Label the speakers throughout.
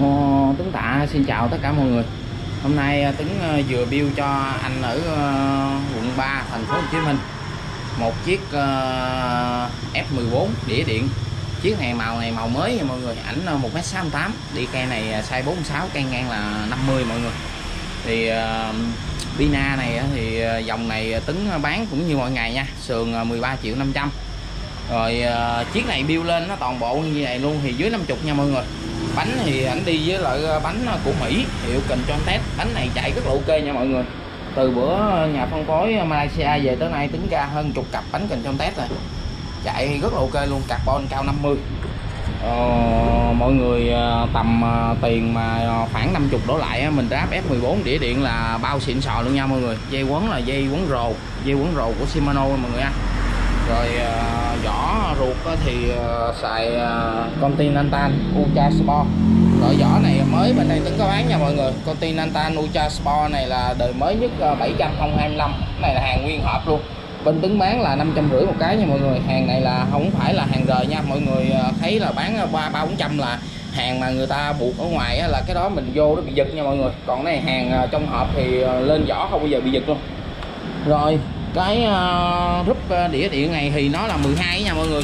Speaker 1: Ồ, Tuấn Tạ xin chào tất cả mọi người. Hôm nay à, Tuấn à, vừa build cho anh ở à, quận 3 thành phố Hồ Chí Minh. Một chiếc F14 đĩa điện. Chiếc này màu này màu mới nha mọi người. Ảnh 1m68 đi cây này size 46 cây ngang là 50 mọi người. Thì uh, Pina này thì dòng này Tuấn bán cũng như mọi ngày nha. Sườn 13 triệu 500 rồi uh, chiếc này build lên nó toàn bộ như vậy luôn thì dưới 50 nha mọi người bánh thì ảnh đi với loại ờ, bánh ờ, của Mỹ hiệu test bánh này chạy rất là ok nha mọi người. Từ bữa nhà phân phối Malaysia về tới nay tính ra hơn chục cặp bánh test rồi. Chạy rất là ok luôn carbon cao 50 ờ, mọi người ờ, tầm tiền mà khoảng 50 đổ lại mình ráp F14 đĩa điện là bao xịn sò luôn nha mọi người. Dây quấn là dây quấn rồ dây quấn rồ của Shimano mọi người nha rồi ờ, vỏ ruột thì ờ, xài ờ, Continental Ultra Sport. Loại vỏ này mới bên đây tính có bán nha mọi người. Continental Ultra Sport này là đời mới nhất 725 cái này là hàng nguyên hộp luôn. Bên tính bán là năm trăm rưỡi một cái nha mọi người. Hàng này là không phải là hàng rời nha. Mọi người thấy là bán ba ba, bốn trăm là hàng mà người ta buộc ở ngoài là cái đó mình vô nó bị giật nha mọi người. Còn này hàng trong hộp thì lên vỏ không bao giờ bị giật luôn. Rồi cái ờ, uh, rúp ờ, đĩa điện này thì nó là 12 nha mọi người.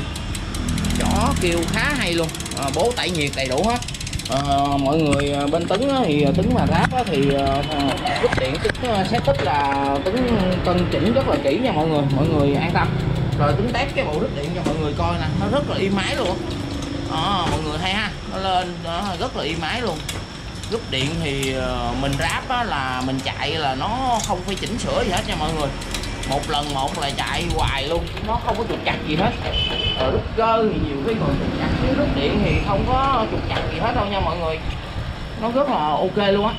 Speaker 1: Chó kêu khá hay luôn. À, bố tẩy nhiệt đầy đủ hết. À, mọi người bên tấn thì tấn mà ráp thì uh, rút điện tấn tích là tấn cân chỉnh rất là kỹ nha mọi người. Mọi người an tâm. Rồi tính test cái bộ rút điện cho mọi người coi nè. Nó rất là im ái luôn à, mọi người hay ha. Nó lên nó rất là im ái luôn. Rút điện thì mình ráp là mình chạy là nó không phải chỉnh sửa gì hết nha mọi người một lần một là chạy hoài luôn. Nó không có trục chặt gì hết. Ờ, Ở rút cơ thì nhiều cái còn trục chặt chứ rút điện thì không có trục chặt gì hết đâu nha mọi người. Nó rất là ok luôn á.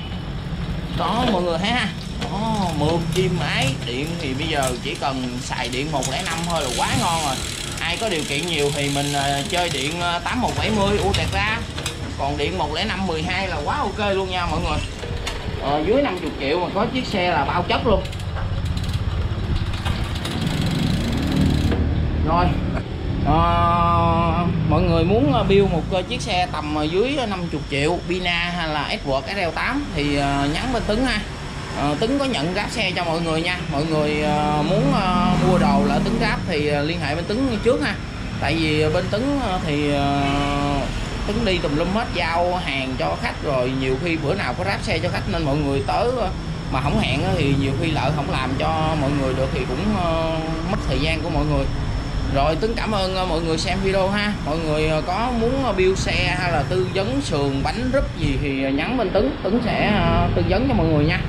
Speaker 1: Đó. mọi người thấy ha? Đó, mượt chim máy điện thì bây giờ chỉ cần xài điện 105 thôi là quá ngon rồi. Ai có điều kiện nhiều thì mình ờ, chơi điện ờ, 8170 u tẹt ra. Còn điện 105 12 là quá ok luôn nha mọi người. Ờ, dưới 50 triệu mà có chiếc xe là bao chất luôn. Rồi. À, mọi người muốn ờ, build một ờ, chiếc xe tầm dưới 50 triệu Pina hay là Edward SL8 thì nhắn bên Tấn ha. À, Tấn có nhận ráp xe cho mọi người nha. Mọi người muốn mua đồ là Tấn ráp thì liên hệ bên Tấn trước ha. Tại vì bên Tấn thì Tấn đi tùm lum hết giao hàng cho khách rồi nhiều khi bữa nào có ráp xe cho khách nên mọi người tới mà không hẹn thì nhiều khi lợi không làm cho mọi người được thì cũng mất thời gian của mọi người rồi, Tuấn, cảm ơn ờ, mọi người xem video ha. Mọi người ờ, có muốn ờ, build xe hay là tư vấn sườn bánh rúp gì thì nhắn bên Tuấn. Tuấn sẽ tư vấn cho mọi người nha.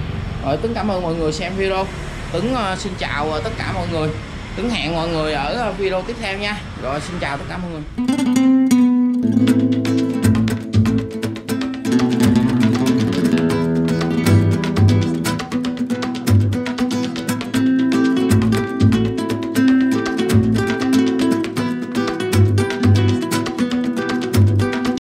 Speaker 1: Rồi, Tuấn, cảm ơn mọi người xem video. Tuấn xin chào tất cả mọi người. Tuấn, hẹn mọi người ở video tiếp theo nha. Rồi, xin chào tất cả mọi người.